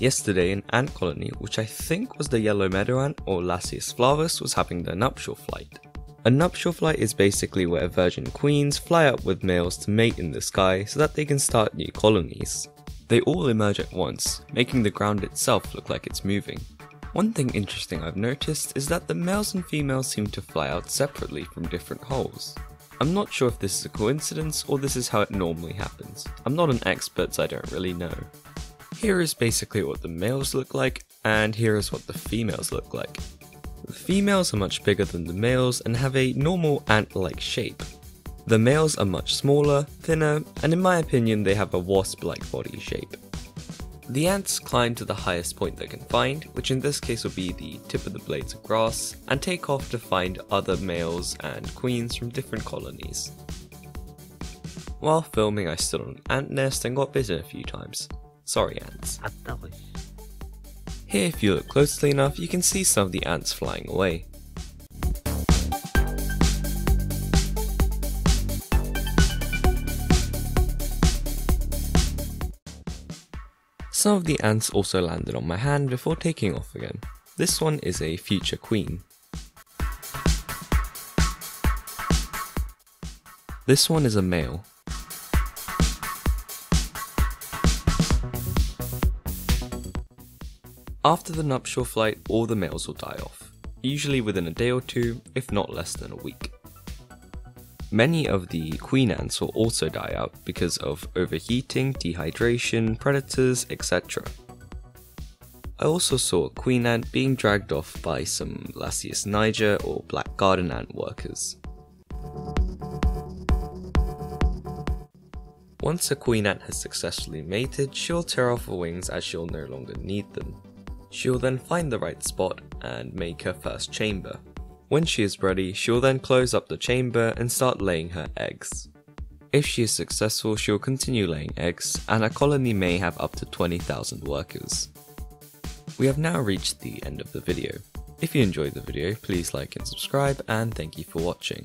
Yesterday, an ant colony, which I think was the yellow meadow ant or Lasius flavus, was having their nuptial flight. A nuptial flight is basically where virgin queens fly up with males to mate in the sky so that they can start new colonies. They all emerge at once, making the ground itself look like it's moving. One thing interesting I've noticed is that the males and females seem to fly out separately from different holes. I'm not sure if this is a coincidence or this is how it normally happens. I'm not an expert so I don't really know. Here is basically what the males look like, and here is what the females look like. The females are much bigger than the males and have a normal ant-like shape. The males are much smaller, thinner, and in my opinion they have a wasp-like body shape. The ants climb to the highest point they can find, which in this case will be the tip of the blades of grass, and take off to find other males and queens from different colonies. While filming I stood on an ant nest and got bitten a few times. Sorry ants. Here if you look closely enough you can see some of the ants flying away. Some of the ants also landed on my hand before taking off again. This one is a future queen. This one is a male. After the nuptial flight, all the males will die off, usually within a day or two, if not less than a week. Many of the queen ants will also die out because of overheating, dehydration, predators, etc. I also saw a queen ant being dragged off by some Lasius niger or black garden ant workers. Once a queen ant has successfully mated, she'll tear off her wings as she'll no longer need them. She'll then find the right spot and make her first chamber. When she is ready, she'll then close up the chamber and start laying her eggs. If she is successful, she'll continue laying eggs, and a colony may have up to 20,000 workers. We have now reached the end of the video. If you enjoyed the video, please like and subscribe, and thank you for watching.